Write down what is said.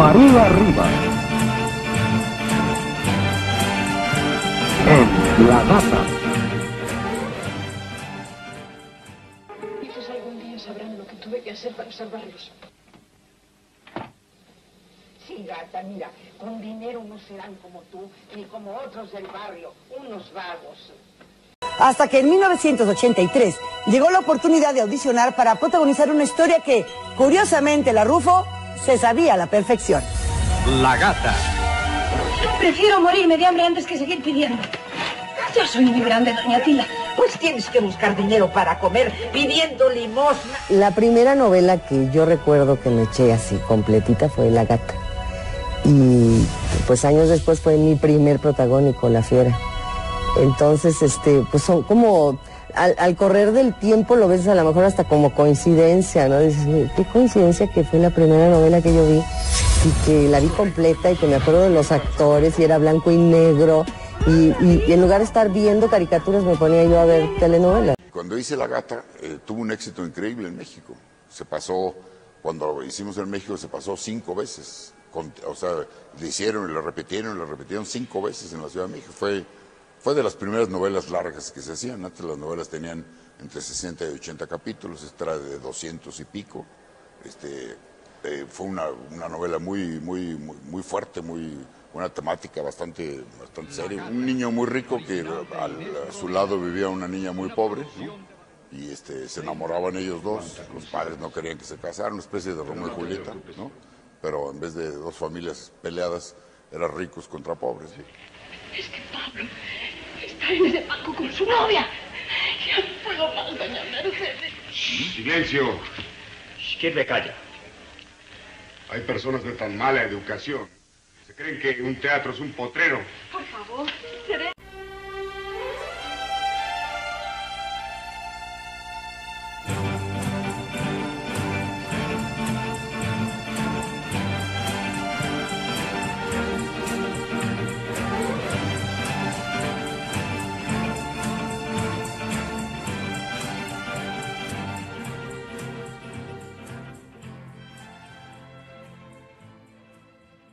María Rivas. En La Gata. Quizás algún día sabrán lo que tuve que hacer para salvarlos. Sí, gata, mira, con dinero no serán como tú, ni como otros del barrio, unos vagos. Hasta que en 1983 llegó la oportunidad de audicionar para protagonizar una historia que, curiosamente, la Rufo se sabía a la perfección. La Gata. Prefiero morirme de hambre antes que seguir pidiendo. Yo soy muy grande, doña Tila. Pues tienes que buscar dinero para comer pidiendo limosna. La primera novela que yo recuerdo que me eché así completita fue La Gata. Y pues años después fue mi primer protagónico, La Fiera. Entonces, este, pues son como, al, correr del tiempo lo ves a lo mejor hasta como coincidencia, ¿no? Dices, "Mira, qué coincidencia que fue la primera novela que yo vi y que la vi completa y que me acuerdo de los actores y era blanco y negro. Y, y- en lugar de estar viendo caricaturas me ponía yo a ver telenovelas. Cuando hice La Gata, eh, tuvo un éxito increíble en México. Se pasó, cuando lo hicimos en México, se pasó cinco veces. O sea, le hicieron y lo repitieron y lo repitieron cinco veces en la Ciudad de México. Fue, fue de las primeras novelas largas que se hacían. Antes las novelas tenían entre 60 y 80 capítulos, esta era de 200 y pico. Este, eh, fue una, una novela muy, muy, muy, muy fuerte, muy, una temática bastante, bastante seria. Un niño muy rico que al- a su lado vivía una niña muy pobre, ¿no? y este, se enamoraban ellos dos. Los padres no querían que se casaran, una especie de Romeo y Julieta, ¿no? pero en vez de dos familias peleadas, eran ricos contra pobres. Es que Pablo en ese banco con su novia. Ya no puedo más, doña Mercedes. Silencio. ¿Quién me calla? Hay personas de tan mala educación. Se creen que un teatro es un potrero. Por favor, seré